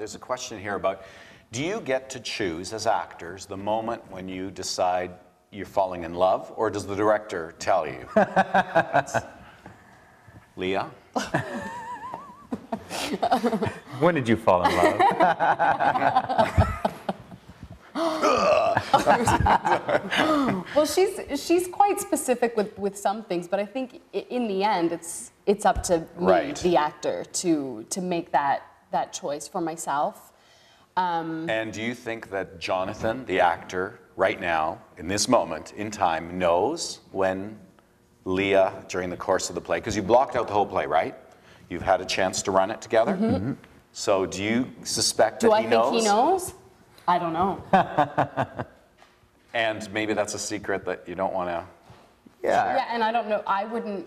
there's a question here about do you get to choose as actors the moment when you decide you're falling in love, or does the director tell you? That's- Leah? When did you fall in love? Well, she's she's quite specific with, with some things, but I think in the end, it's it's up to me, Right. the actor, to to make that that choice for myself. Um, And do you think that Jonathan, the actor, right now, in this moment in time, knows when Leah, during the course of the play, because you blocked out the whole play, right? You've had a chance to run it together. So do you suspect Mm-hmm. do that I he think knows? he knows? I don't know. And maybe that's a secret that you don't want to. Yeah. Yeah, and I don't know. I wouldn't.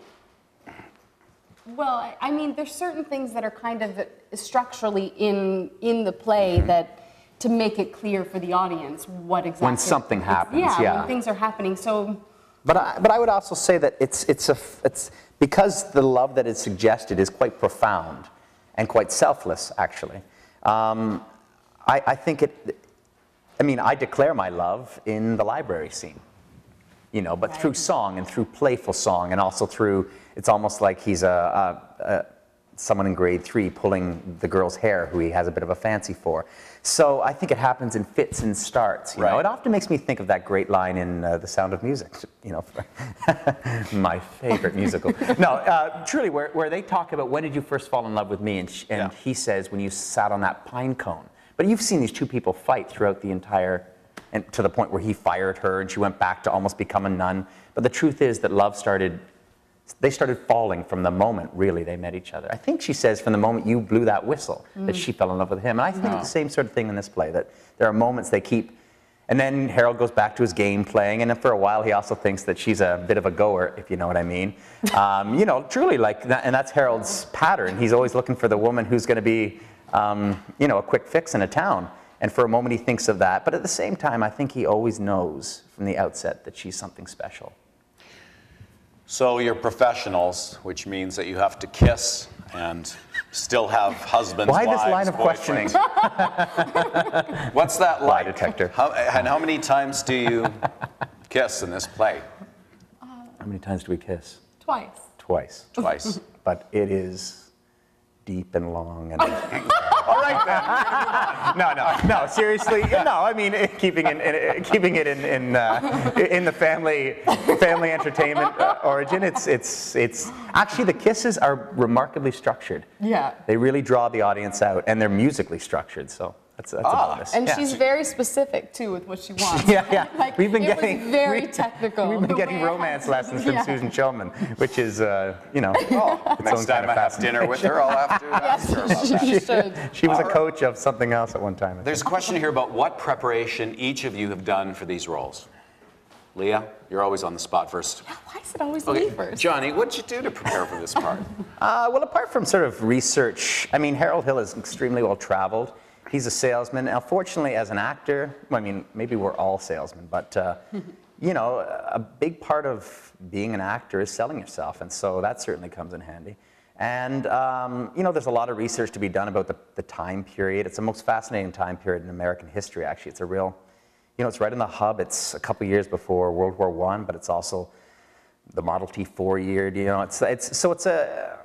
Well, I, mean, there's certain things that are kind of structurally in in the play Mm-hmm. that to make it clear for the audience what exactly when something happens, Yeah, yeah. when things are happening. So But I, but I would also say that it's, it's, a, it's because the love that is suggested is quite profound and quite selfless, actually. Um, I, I think it, I mean, I declare my love in the library scene, you know, but through song and through playful song and also through, it's almost like he's a, a, a someone in grade three pulling the girl's hair who he has a bit of a fancy for. So I think it happens in fits and starts. You know, it often makes me think of that great line in uh, The Sound of Music. You know, my favorite musical. No, uh, truly, where, where they talk about when did you first fall in love with me, and, sh- and Yeah. he says when you sat on that pine cone. But you've seen these two people fight throughout the entire, and to the point where he fired her and she went back to almost become a nun. But the truth is that love started they started falling from the moment really they met each other. I think she says from the moment you blew that whistle that she fell in love with him. And I think it's the same sort of thing in this play that there are moments they keep and then Harold goes back to his game playing, and then for a while he also thinks that she's a bit of a goer, if you know what I mean. Um, you know, truly, like, that, and that's Harold's pattern. He's always looking for the woman who's going to be, um, you know, a quick fix in a town. And for a moment he thinks of that, but at the same time, I think he always knows from the outset that she's something special. So you're professionals, which means that you have to kiss and still have husbands. Why this line of questioning? What's that Lie detector. How, and how many times do you kiss in this play? How many times do we kiss? twice. Twice. Twice. But it is deep and long and. All right then. No, no, no. Seriously, no. I mean, eh, keeping it, in, keeping it in in, uh, in the family family entertainment uh, origin. It's it's it's actually the kisses are remarkably structured. Yeah. They really draw the audience out, and they're musically structured. So that's that's Ah. a bonus. And yeah. she's very specific too with what she wants. Yeah, yeah. Like, we've been it was getting very we- technical. We've been getting romance lessons from Yeah. Susan Schulman, which is, uh, you know, Oh, its next own time kind of I have dinner with her, I'll have to ask her about that. She should. She was a coach of something else at one time. There's a question here about what preparation each of you have done for these roles. Leah, you're always on the spot first. Yeah, Why is it always Okay, me first? Johnny, what did you do to prepare for this part? Uh, well, apart from sort of research, I mean, Harold Hill is extremely well traveled. He's a salesman. Now, fortunately, as an actor, I mean, maybe we're all salesmen, but uh, you know, a big part of being an actor is selling yourself, and so that certainly comes in handy. And um, you know, there's a lot of research to be done about the, the time period. It's the most fascinating time period in American history. Actually, it's a real, you know, it's right in the hub. It's a couple years before World War One, but it's also the Model T four year. You know, it's it's so it's a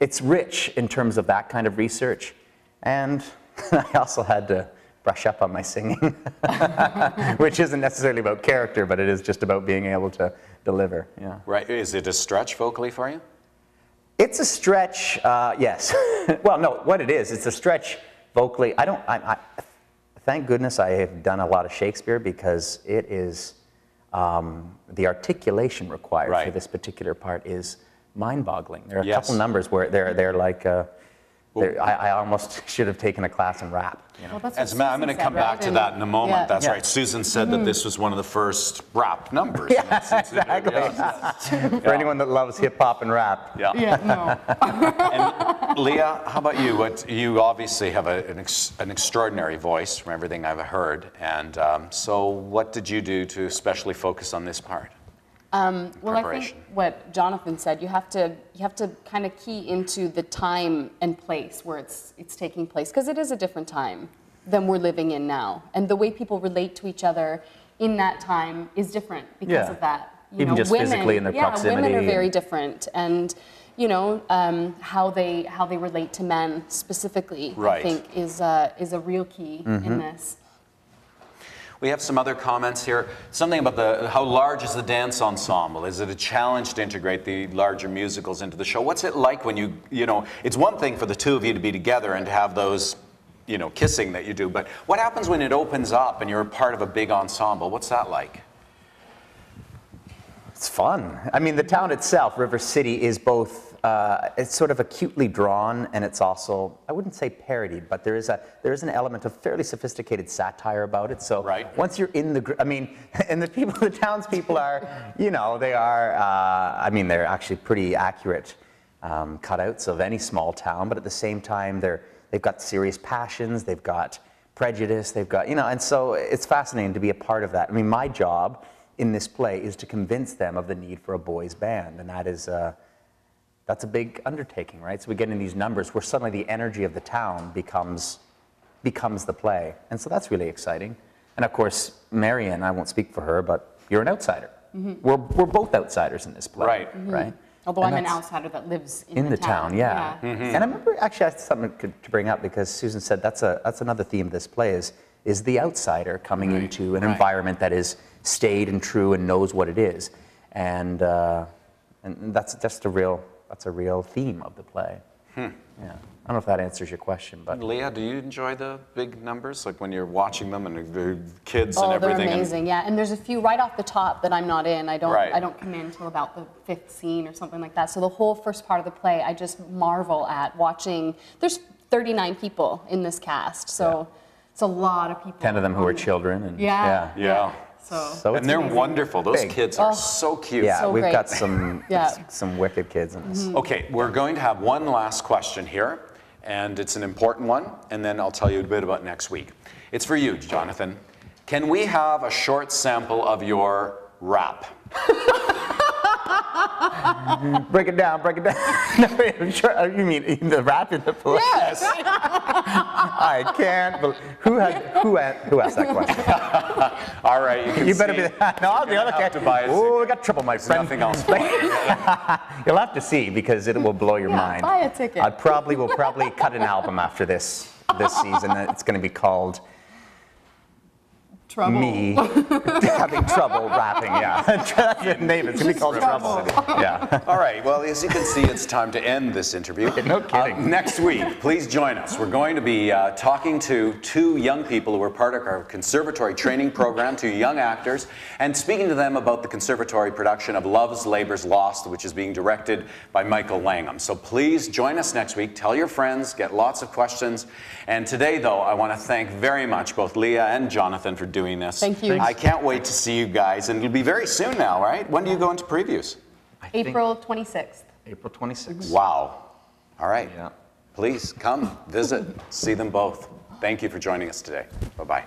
it's rich in terms of that kind of research, and I also had to brush up on my singing, which isn't necessarily about character, but it is just about being able to deliver. Yeah, Right? Is it a stretch vocally for you? it's a stretch. Uh, yes. well, no, what it is, it's a stretch vocally. I don't. I, I, thank goodness I have done a lot of Shakespeare because it is um, the articulation required for this particular part is mind-boggling. There are a couple numbers where they're they're like. Uh, they're, I, I almost should have taken a class in rap. You know? Well, that's As what ma- I'm going to said, come right? back to that in a moment. yeah. That's Yeah. right. Susan said that this was one of the first rap numbers. Yeah, exactly. For anyone that loves hip hop and rap. Yeah. Yeah, no. And Leah, how about you? What you obviously have a, an, ex, an extraordinary voice from everything I've heard, and um, so what did you do to especially focus on this part? Um, well, I think what Jonathan said, you have to you have to kind of key into the time and place where it's it's taking place because it is a different time than we're living in now, and the way people relate to each other in that time is different because Yeah. of that. You Even just physically in their yeah, proximity women are very different, and you know um, how they how they relate to men specifically. Right. I think is uh, is a real key Mm-hmm. in this. We have some other comments here. Something about the how large is the dance ensemble? Is it a challenge to integrate the larger musicals into the show? What's it like when you you know? It's one thing for the two of you to be together and to have those, you know, kissing that you do. But what happens when it opens up and you're a part of a big ensemble? What's that like? It's fun. I mean, the town itself, River City, is both. Uh, it's sort of acutely drawn, and it's also I wouldn't say parodied, but there is a there is an element of fairly sophisticated satire about it. So Right. once you're in the, I mean, and the people, the townspeople are, you know, they are. Uh, I mean, they're actually pretty accurate um, cutouts of any small town, but at the same time, they're they've got serious passions, they've got prejudice, they've got, you know, and so it's fascinating to be a part of that. I mean, my job in this play is to convince them of the need for a boys' band, and that is. Uh, that's a big undertaking, right? So we get in these numbers where suddenly the energy of the town becomes becomes the play, and so that's really exciting. And of course, Marian, I won't speak for her, but you're an outsider. We're, we're both outsiders in this play, Right. Right. Although And I'm an outsider that lives in, in the town, yeah. Mm-hmm. And I remember actually I had something to to bring up because Susan said that's a that's another theme of this play is is the outsider coming into an right. environment that is staid and true and knows what it is, and uh, and that's just a real that's a real theme of the play. Hmm. Yeah, I don't know if that answers your question, but Leah, do you enjoy the big numbers, like when you're watching them and the kids Oh, and they're everything? and- amazing, yeah. And there's a few right off the top that I'm not in. I don't. Right. I don't come in until about the fifth scene or something like that. So the whole first part of the play, I just marvel at watching. There's 39 people in this cast, so it's a lot of people. ten of them who are children, and Yeah. Yeah. So. so and they're amazing. wonderful. Those Big. kids are Oh. so cute. yeah, so we've great. got some Yeah. Mm-hmm. some wicked kids in this. Okay, we're going to have one last question here, and it's an important one, and then I'll tell you a bit about next week. It's for you, Jonathan. Can we have a short sample of your rap? Break it down, break it down. no, sure, uh, you mean the rap in the play? Yes. I can't. bel who had who had, who asked that question? All right, you can You better be. The, no, I'll be the other gonna have kid. to buy a Oh, we got trouble, my friend. nothing else You'll have to see because it will blow your Yeah, mind. buy a ticket. I probably will probably cut an album after this this season. It's going to be called Trouble. Me Having Trouble Rapping. Yeah, that's the name. It's going to be called Trouble. Trouble. Yeah. All right, well, as you can see, it's time to end this interview. No kidding. Uh, next week, please join us. We're going to be uh, talking to two young people who are part of our conservatory training program, two young actors, and speaking to them about the conservatory production of Love's Labor's Lost, which is being directed by Michael Langham. So please join us next week. Tell your friends, get lots of questions. And today, though, I want to thank very much both Leah and Jonathan for doing this. Thank you. I can't wait to see you guys, and it'll be very soon now, right? When do you go into previews? I think April 26th. April 26th. Wow. All right. Yeah. Please come, visit, see them both. Thank you for joining us today. Bye bye.